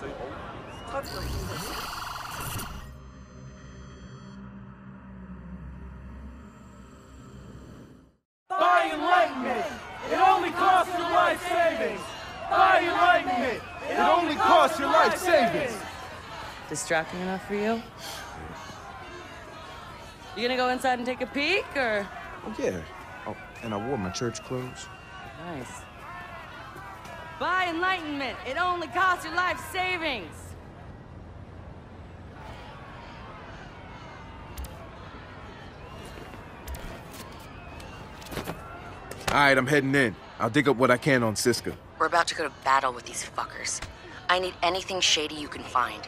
Buy enlightenment! It only costs your life savings! Buy enlightenment! It only costs your life savings! Distracting enough for you? You gonna go inside and take a peek, or? Oh, yeah. Oh, and I wore my church clothes. Nice. Buy enlightenment. It only costs your life savings. All right, I'm heading in. I'll dig up what I can on Siska. We're about to go to battle with these fuckers. I need anything shady you can find.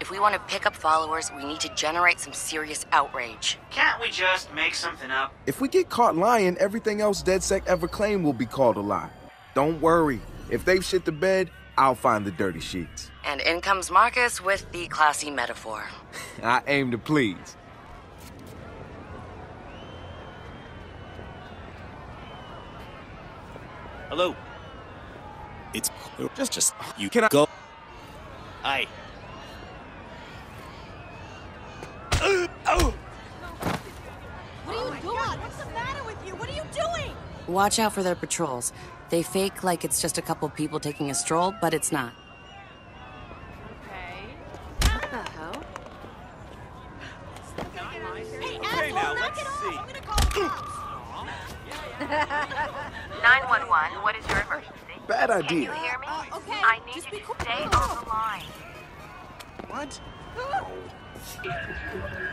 If we want to pick up followers, we need to generate some serious outrage. Can't we just make something up? If we get caught lying, everything else DedSec ever claimed will be called a lie. Don't worry. If they've shit the bed, I'll find the dirty sheets. And in comes Marcus with the classy metaphor. I aim to please. Hello. It's just just you can go. Hi. oh. What are you doing? What's the matter with you? What are you doing? Watch out for their patrols. They fake like it's just a couple people taking a stroll, but it's not. Okay. What the hell? Hey, asshole, now, knock let's it off! see. I'm gonna call the cops! 911, what is your emergency? Bad Can you hear me? Uh, okay, I need just you be to quiet. stay on the line. What? What?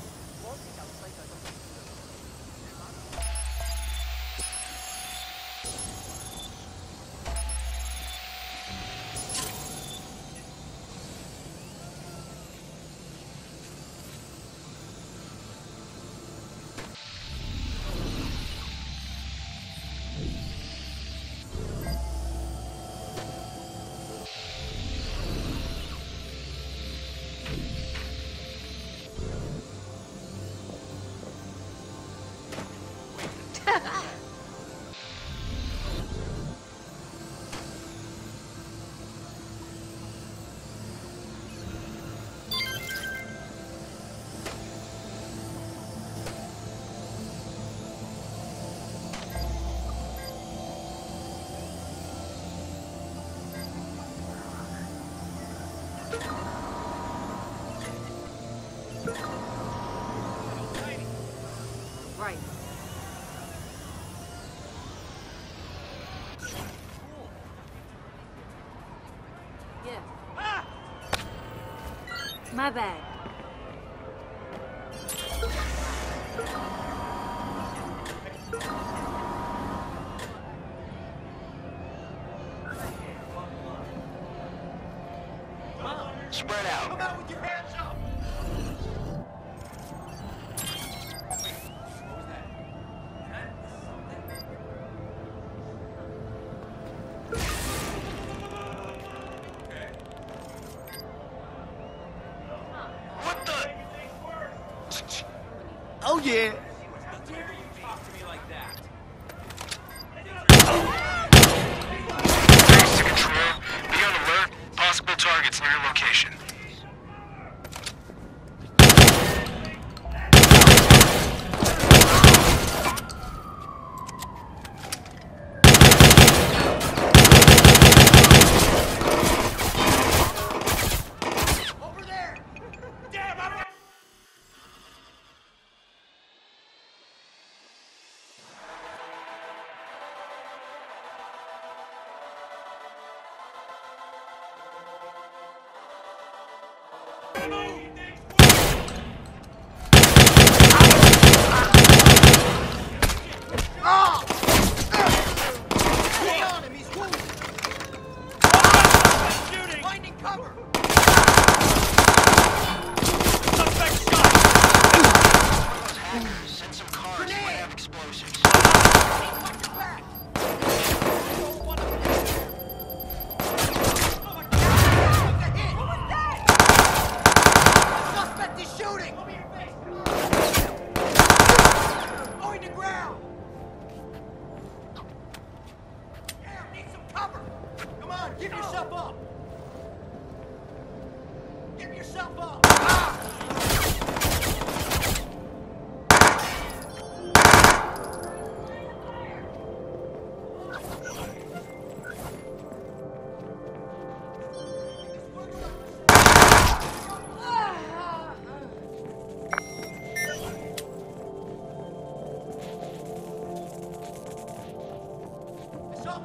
My bad.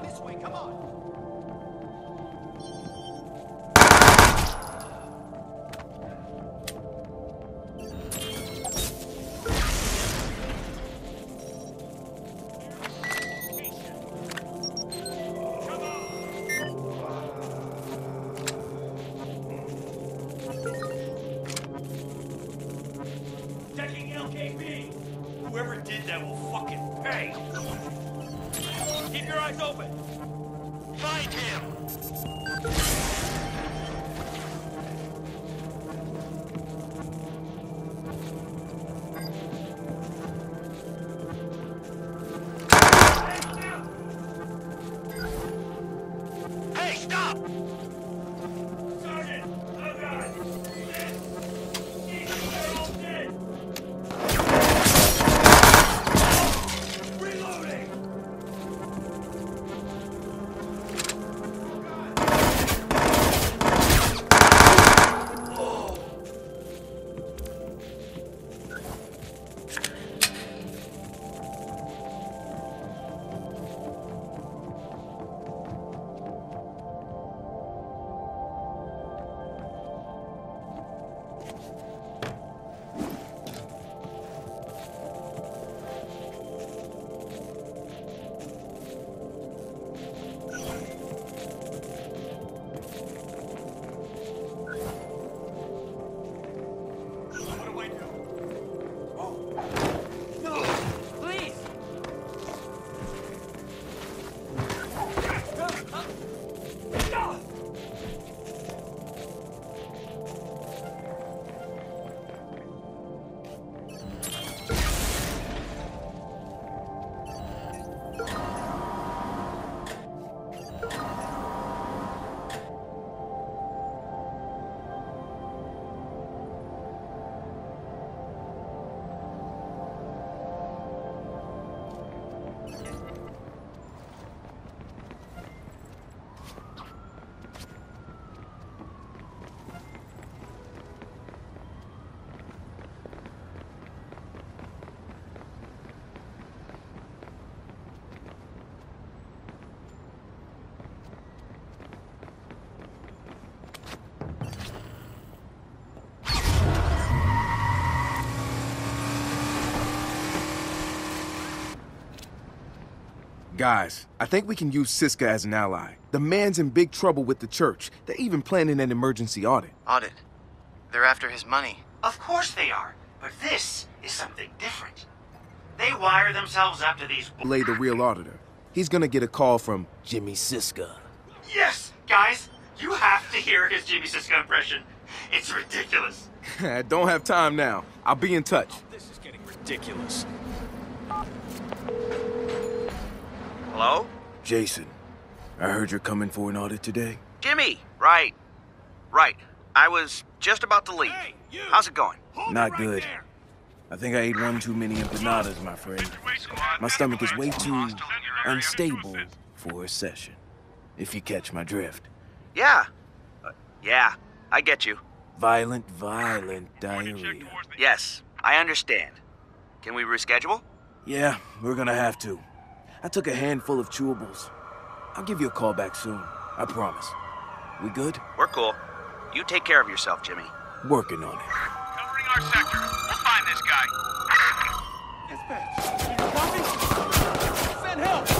This way, come on! Guys, I think we can use Siska as an ally. The man's in big trouble with the church. They're even planning an emergency audit. Audit. They're after his money. Of course they are, but this is something different. They wire themselves up to these. Lay the real auditor. He's gonna get a call from Jimmy Siska. Yes, guys, you have to hear his Jimmy Siska impression. It's ridiculous. I don't have time now. I'll be in touch. This is getting ridiculous. Hello? Jason, I heard you're coming for an audit today. Jimmy! Right. Right. I was just about to leave. How's it going? Not good. I think I ate one too many empanadas, my friend. My stomach is way too unstable for a session. If you catch my drift. Yeah. Uh, yeah, I get you. Violent, violent diarrhea. Yes, I understand. Can we reschedule? Yeah, we're gonna have to. I took a handful of chewables. I'll give you a call back soon. I promise. We good? We're cool. You take care of yourself, Jimmy. Working on it. Covering our sector. We'll find this guy. Send help!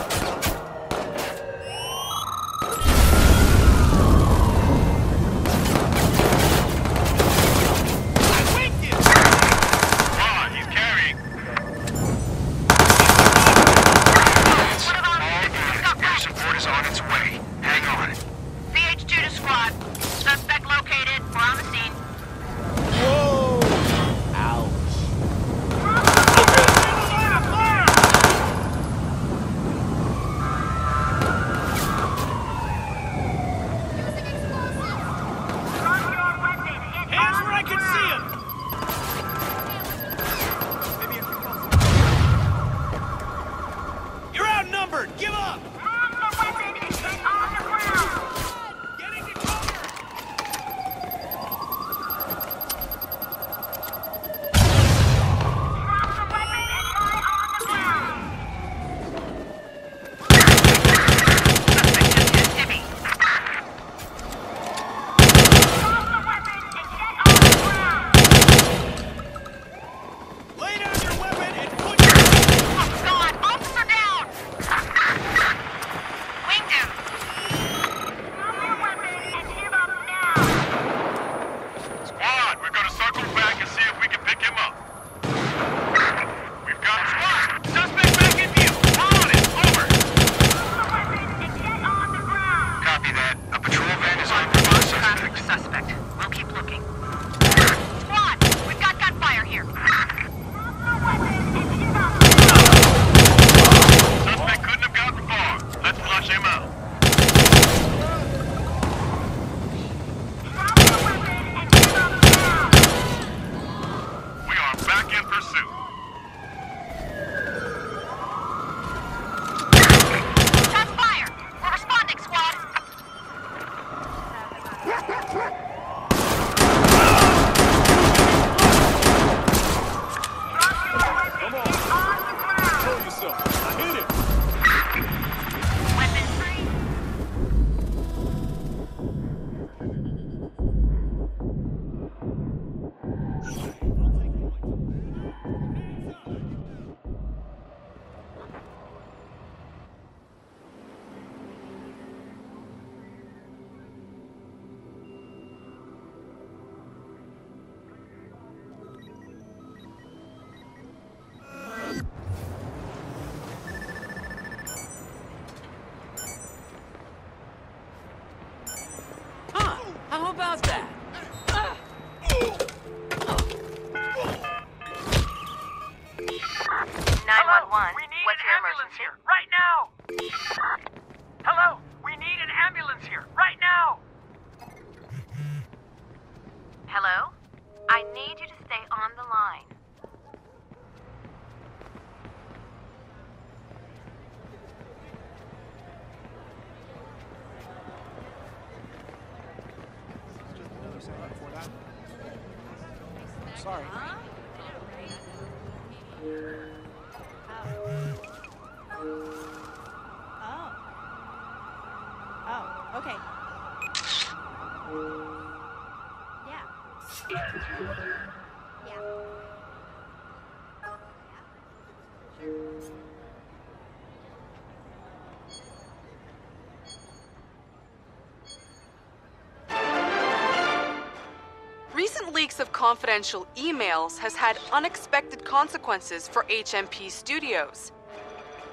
Confidential emails has had unexpected consequences for HMP Studios.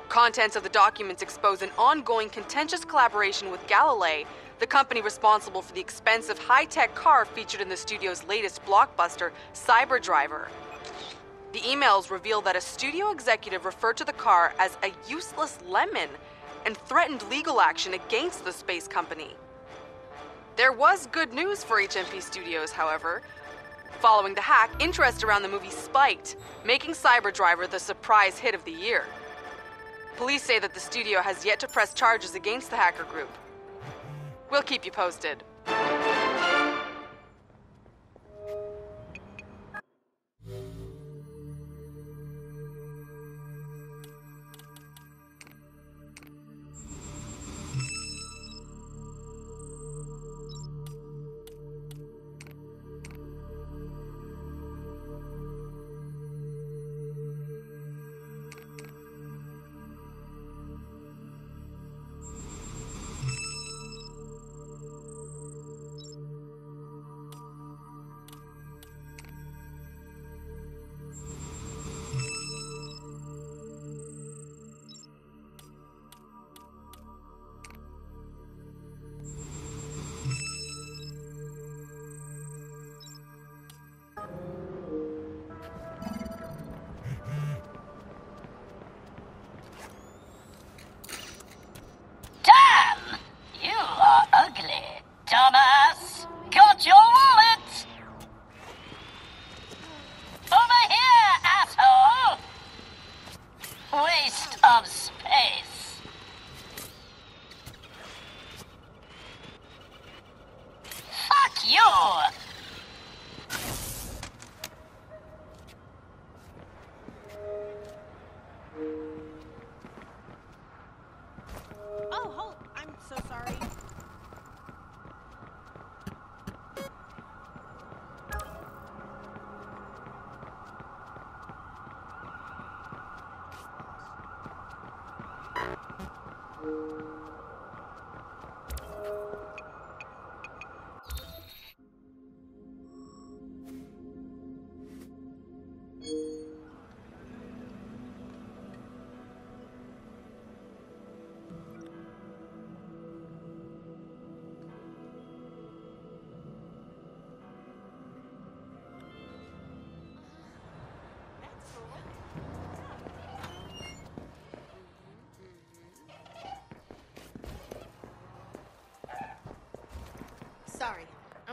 Contents of the documents expose an ongoing contentious collaboration with Galilee, the company responsible for the expensive high-tech car featured in the studio's latest blockbuster, Cyber Driver. The emails reveal that a studio executive referred to the car as a useless lemon and threatened legal action against the space company. There was good news for HMP Studios, however. Following the hack, interest around the movie spiked, making Cyber Driver the surprise hit of the year. Police say that the studio has yet to press charges against the hacker group. We'll keep you posted.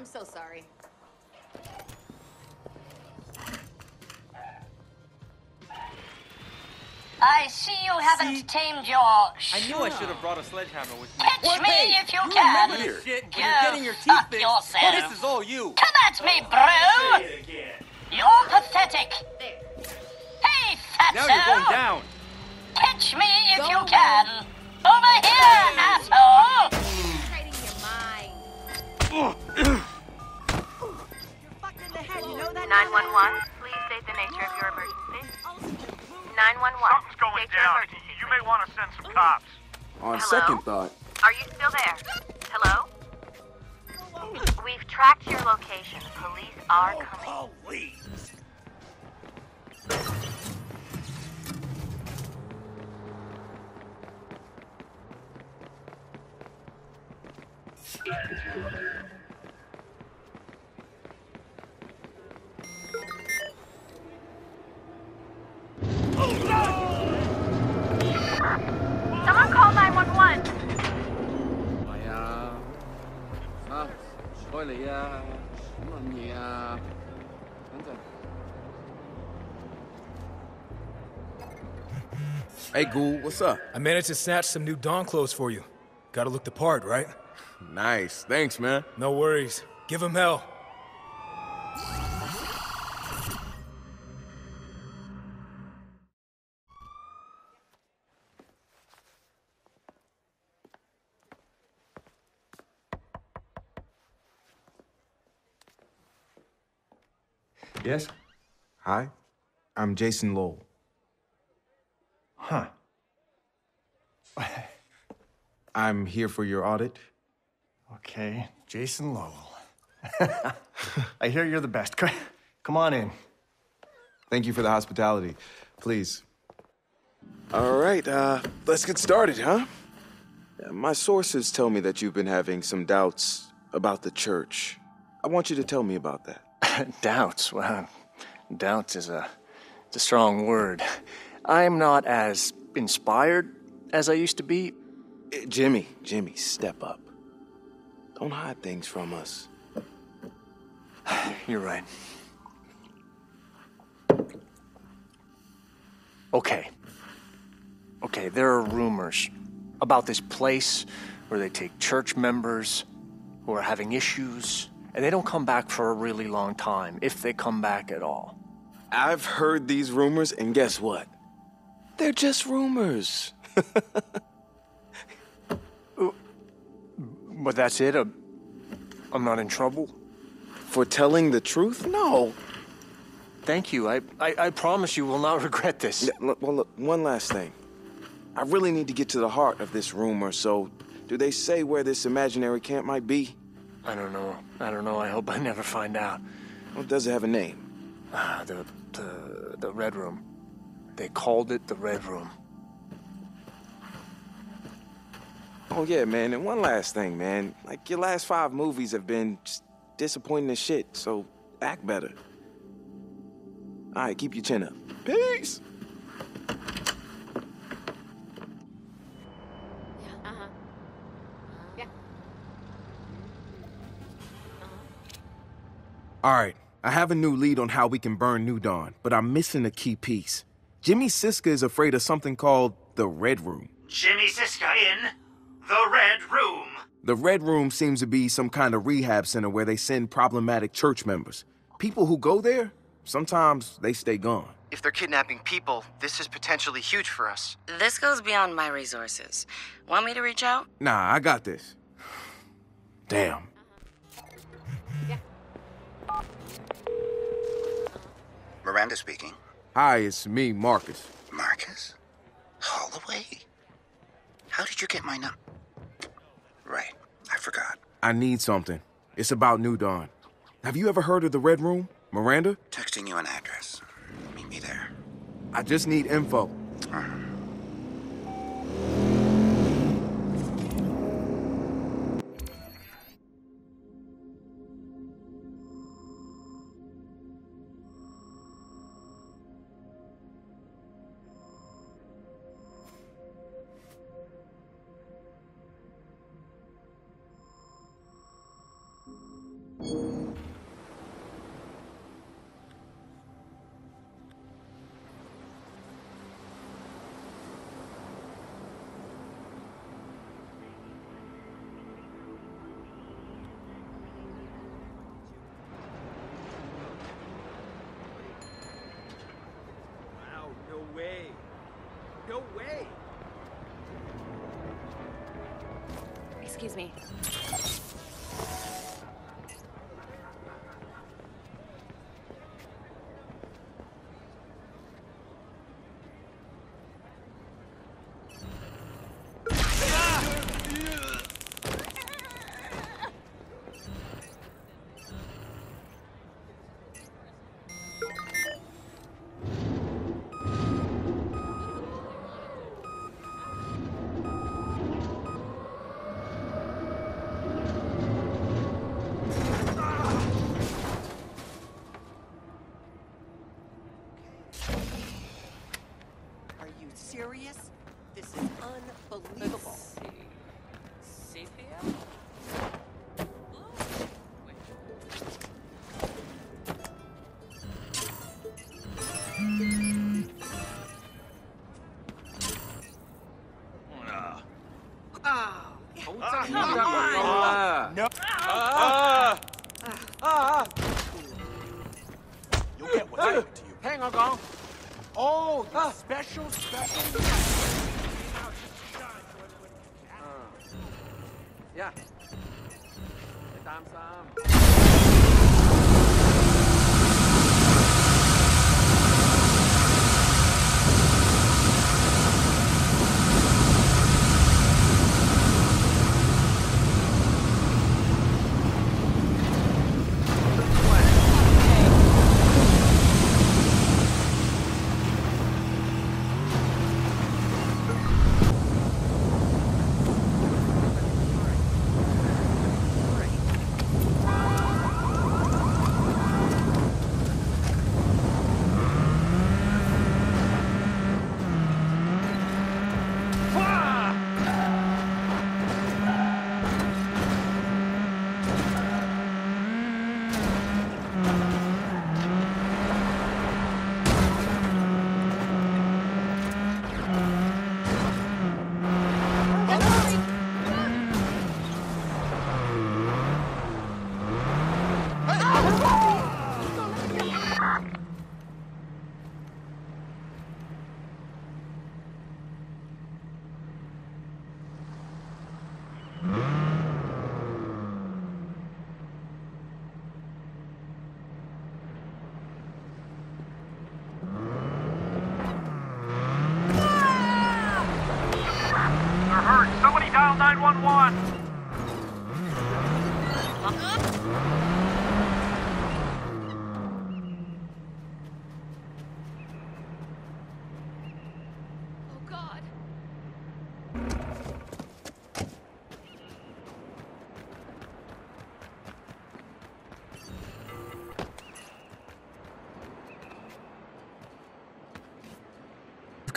I'm so sorry. I see you haven't tamed your. I knew I should have brought a sledgehammer with me. Pitch me if you you can. remember this shit when Go you're getting your teeth fuck fixed. yourself. This is all you. Come at me, bro. You're pathetic. Hey, fatso. Now you're going down. Pitch me if you can. Over here, asshole. 911, please state the nature of your emergency. 911, Something's going state your down. emergency. You may want to send some cops. On Hello? second thought, Are you still there? Hello? We've tracked your location. Police are coming. Police. Hey, Gould, what's up? I managed to snatch some new Dawn clothes for you. Gotta look the part, right? Nice. Thanks, man. No worries. Give him hell. Yes? Hi, I'm Jason Lowell. Huh. I'm here for your audit. Okay, Jason Lowell. I hear you're the best. Come on in. Thank you for the hospitality. Please. All right, uh, let's get started, huh? Uh, My sources tell me that you've been having some doubts about the church. I want you to tell me about that. doubts. Well, doubts is a, it's a strong word. I'm not as inspired as I used to be. Eh, Jimmy, Jimmy, step up. Don't hide things from us. You're right. Okay. Okay, there are rumors about this place where they take church members who are having issues, and they don't come back for a really long time, if they come back at all. I've heard these rumors, and guess what? They're just rumors. But that's it? I'm, I'm not in trouble? For telling the truth? No. Thank you. I, I, I promise you will not regret this. Yeah, look, well, look, one last thing. I really need to get to the heart of this rumor, so do they say where this imaginary camp might be? I don't know. I don't know. I hope I never find out. Well, does it have a name? Ah, the, the, the Red Room. They called it the Red Room. Oh, yeah, man. And one last thing, man. Like, your last five movies have been just disappointing as shit, so act better. All right, keep your chin up. Peace. Uh-huh. Yeah. All right, I have a new lead on how we can burn New Dawn, but I'm missing a key piece. Jimmy Siska is afraid of something called the Red Room. Jimmy Siska in the Red Room. The Red Room seems to be some kind of rehab center where they send problematic church members. People who go there, sometimes they stay gone. If they're kidnapping people, this is potentially huge for us. This goes beyond my resources. Want me to reach out? Nah, I got this. Damn. Miranda speaking. Hi, it's me, Marcus. Marcus? Holloway? How did you get my number? Right, I forgot. I need something. It's about New Dawn. Have you ever heard of the Red Room, Miranda? Texting you an address. Meet me there. I just need info. Uh-huh. No way! Excuse me. Oh, Come on. No. Ah. Ah. You'll get what's to you. Hang on, gong. Oh, the special, special. Yeah. ไป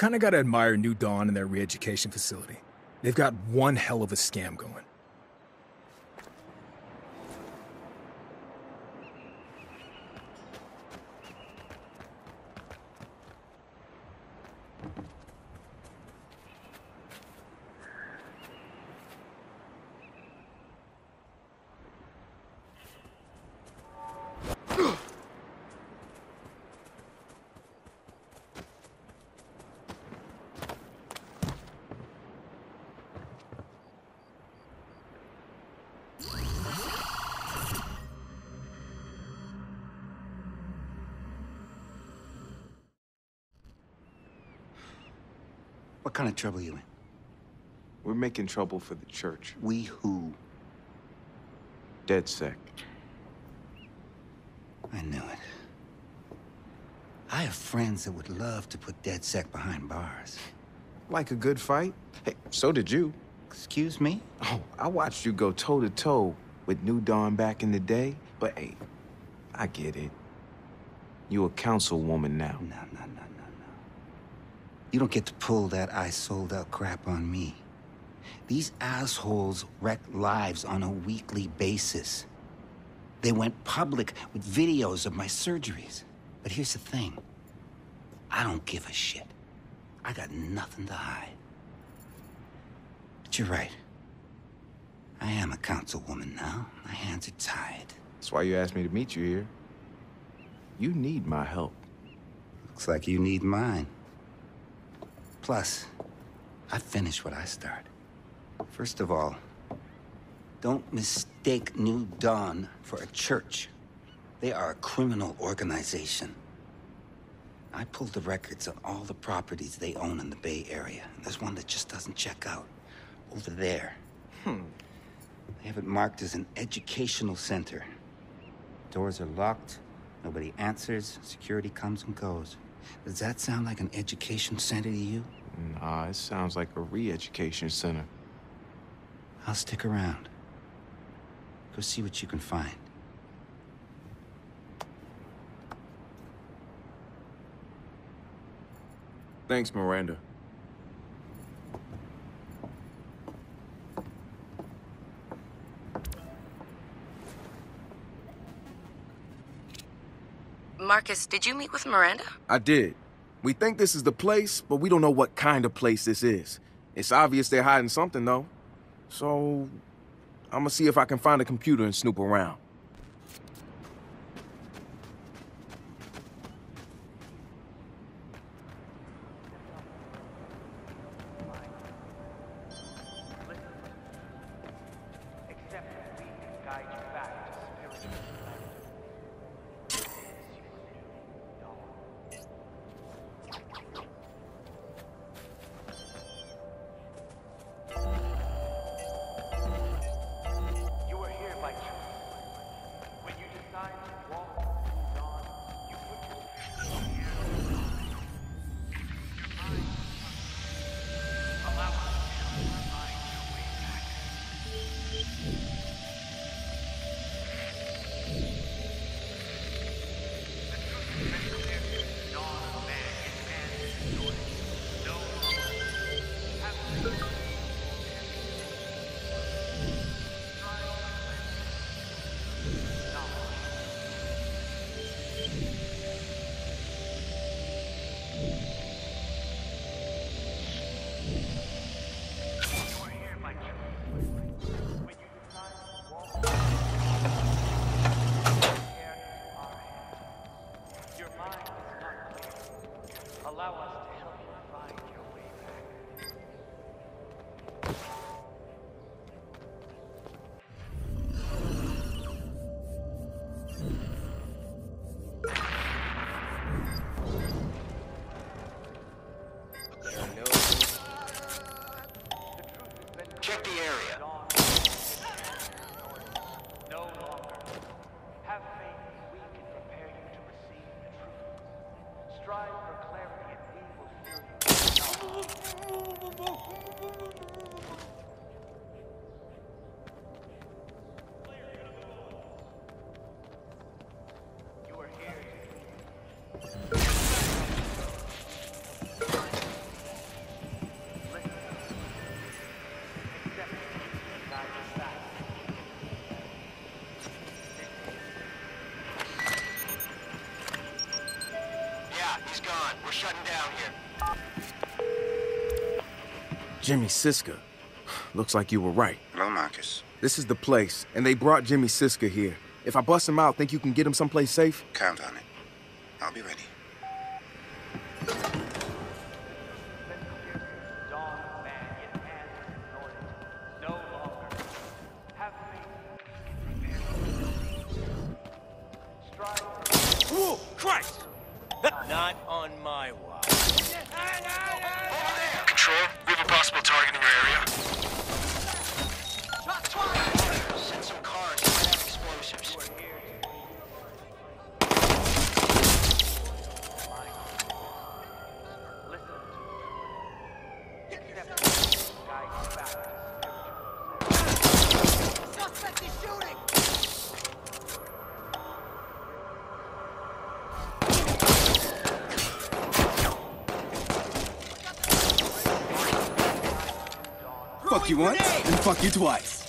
kind of got to admire New Dawn and their re-education facility. They've got one hell of a scam going. Trouble you in? We're making trouble for the church. We who? DedSec. I knew it. I have friends that would love to put Dead DedSec behind bars. Like a good fight? Hey, so did you. Excuse me? Oh, I watched you go toe to toe with New Dawn back in the day, but hey, I get it. You a councilwoman now. No, no, no, no, no. You don't get to pull that I sold out crap on me. These assholes wreck lives on a weekly basis. They went public with videos of my surgeries. But here's the thing I don't give a shit. I got nothing to hide. But you're right. I am a councilwoman now. My hands are tied. That's why you asked me to meet you here. You need my help. Looks like you need mine. Plus, I finish what I start. First of all, Don't mistake New Dawn for a church. They are a criminal organization. I pulled the records on all the properties they own in the Bay Area. There's one that just doesn't check out. Over there. Hmm. They have it marked as an educational center. Doors are locked, nobody answers, security comes and goes. Does that sound like an education center to you? Nah, it sounds like a re-education center. I'll stick around. Go see what you can find. Thanks, Miranda. Marcus, did you meet with Miranda? I did. We think this is the place, but we don't know what kind of place this is. It's obvious they're hiding something, though. So, I'm gonna see if I can find a computer and snoop around. Jimmy Siska. Looks like you were right. Hello, Marcus. This is the place, and they brought Jimmy Siska here. If I bust him out, think you can get him someplace safe? Count on it. I'll be ready. Fuck you once, and fuck you twice.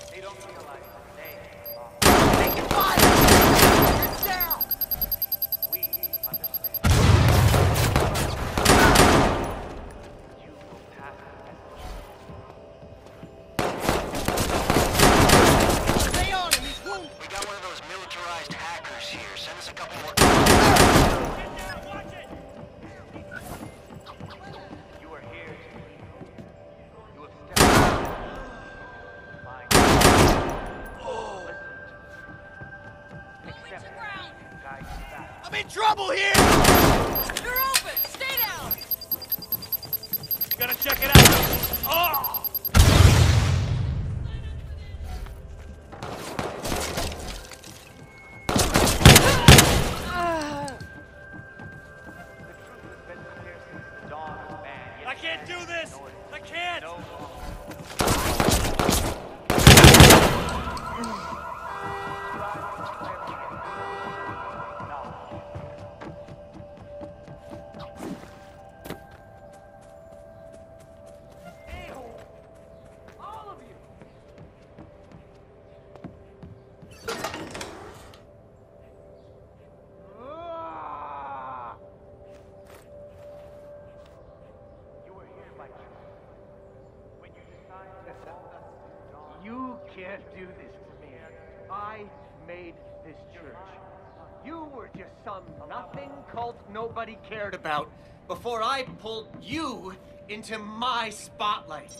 Nothing cult nobody cared about before I pulled you into my spotlight.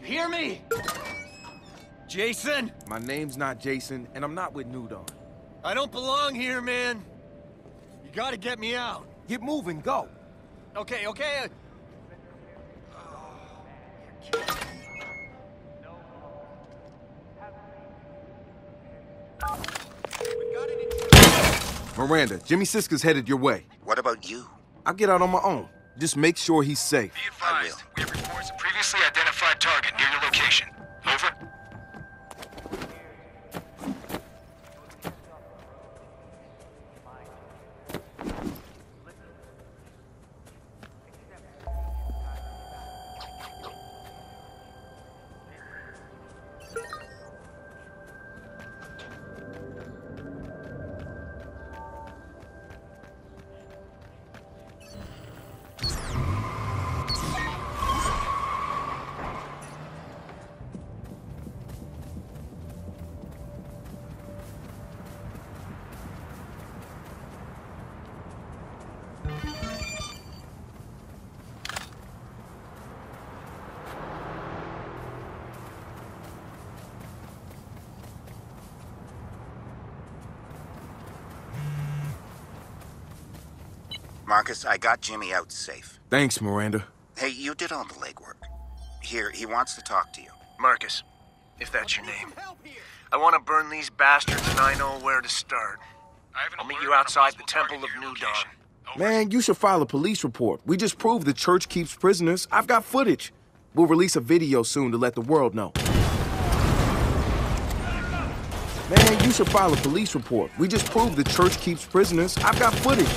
You hear me? Jason, My name's not Jason, and I'm not with New Dawn. I don't belong here, man. You gotta get me out. Get moving, go. Okay, okay. Miranda, Jimmy Siska's headed your way. What about you? I'll get out on my own. Just make sure he's safe. Be advised, we have reports of previously identified target near your location. Over. Marcus, I got Jimmy out safe. Thanks, Miranda. Hey, you did all the legwork. Here, he wants to talk to you. Marcus, if that's your name. I want to burn these bastards and I know where to start. I'll meet you outside the Temple of New Dawn. Man, you should file a police report. We just proved the church keeps prisoners. I've got footage. We'll release a video soon to let the world know. Man, you should file a police report. We just proved the church keeps prisoners. I've got footage.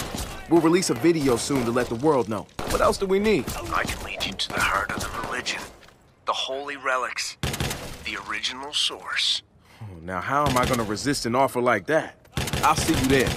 We'll release a video soon to let the world know. What else do we need? I can lead you to the heart of the religion. The holy relics. The original source. Hmm, now, how am I gonna resist an offer like that? I'll see you there.